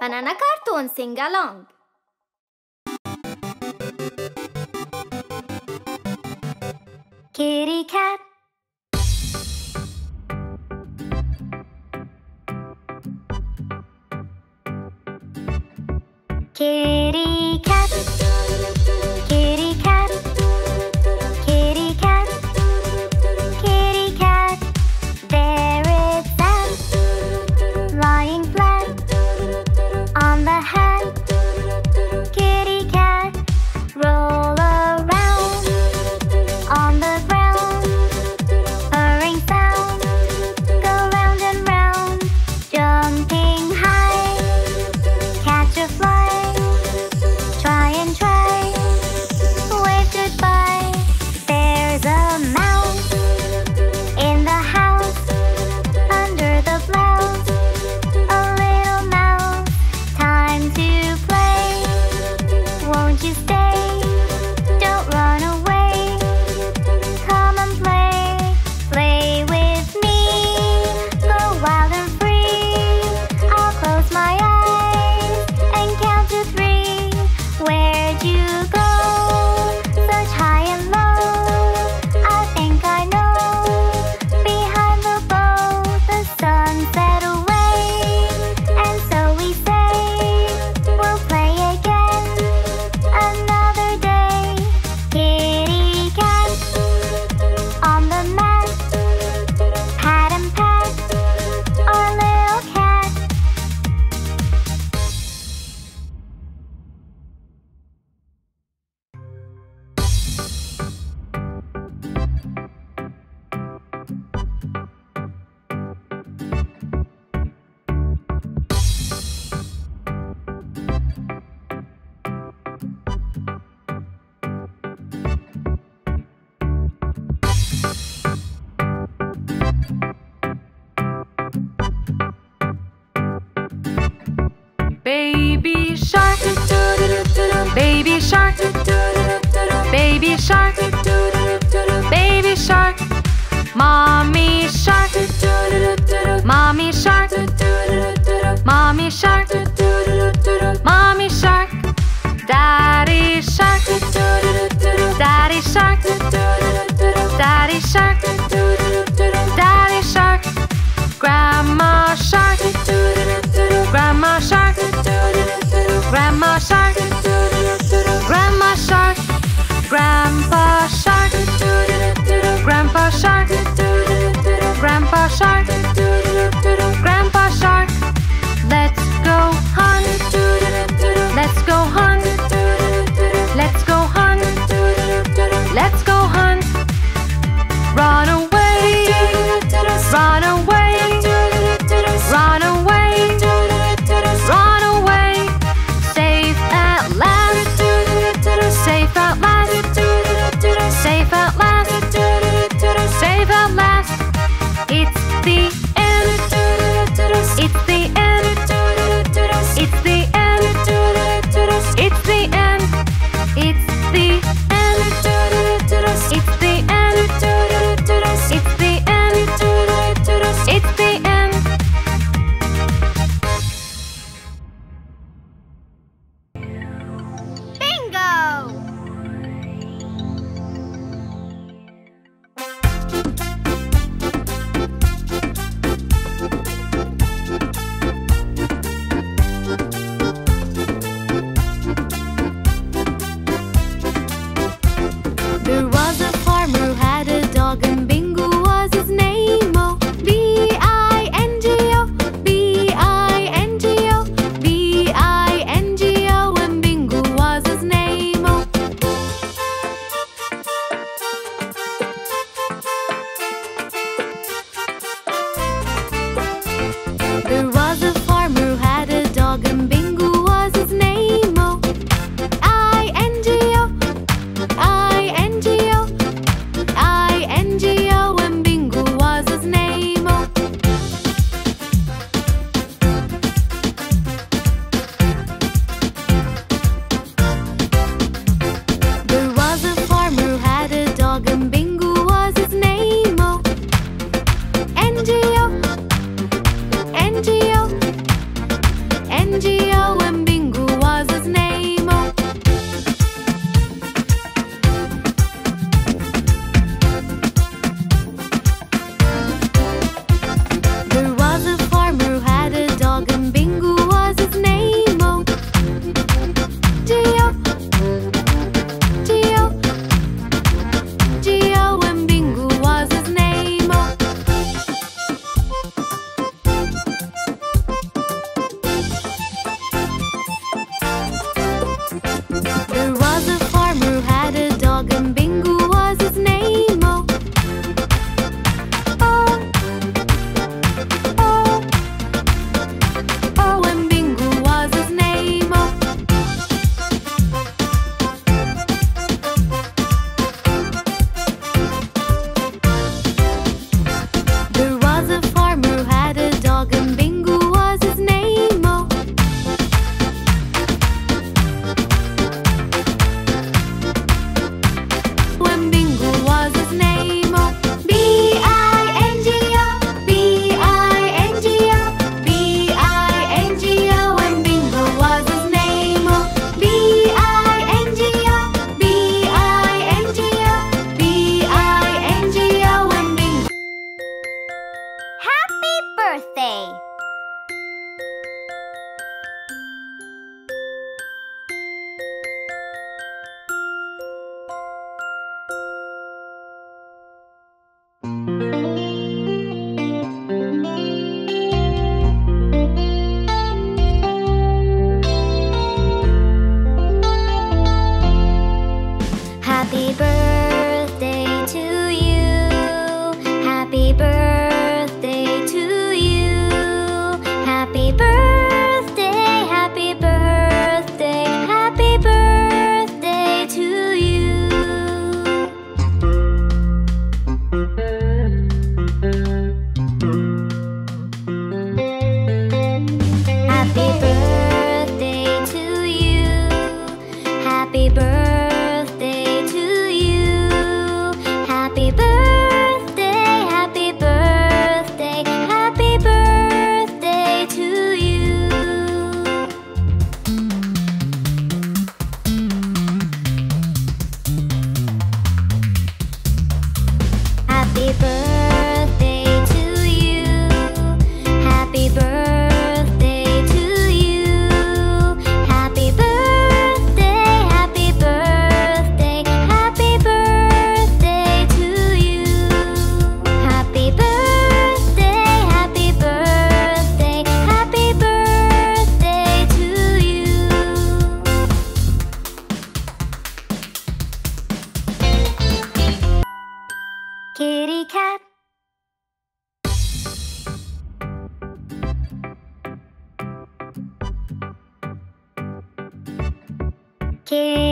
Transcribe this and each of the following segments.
Banana Cartoon Sing Along. Kitty Cat. Kitty shark, baby shark, baby shark, baby shark, mommy shark, mommy shark, mommy shark, mommy shark, daddy shark, daddy shark, daddy shark. Kitty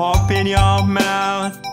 Open your mouth.